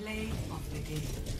Play of the game.